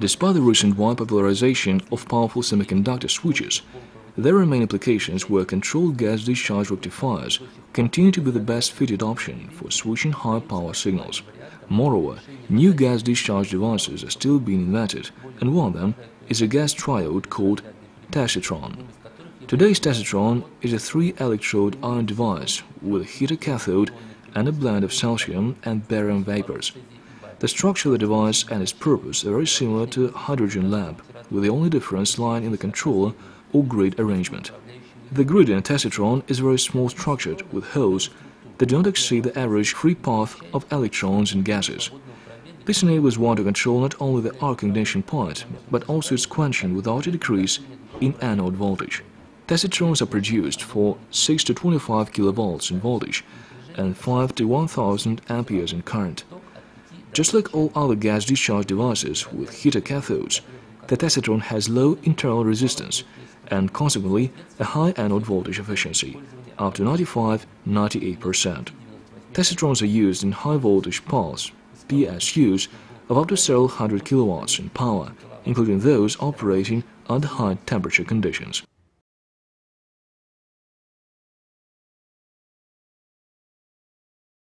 Despite the recent wide popularization of powerful semiconductor switches, there remain applications where controlled gas discharge rectifiers continue to be the best fitted option for switching high power signals. Moreover, new gas discharge devices are still being invented, and one of them is a gas triode called Tacitron. Today's Tacitron is a three-electrode ion device with a heater cathode and a blend of cesium and barium vapors. The structure of the device and its purpose are very similar to a hydrogen lamp, with the only difference lying in the controller or grid arrangement. The grid in a Tacitron is very small structured with holes that don't exceed the average free path of electrons and gases. This enables one to control not only the arc ignition point, but also its quenching without a decrease in anode voltage. Tacitrons are produced for 6 to 25 kilovolts in voltage and 5 to 1000 amperes in current. Just like all other gas discharge devices with heater cathodes, the Tacitron has low internal resistance and consequently a high anode voltage efficiency, up to 95-98%. Tacitrons are used in high voltage pulse PSUs of up to several hundred kilowatts in power, including those operating under high temperature conditions.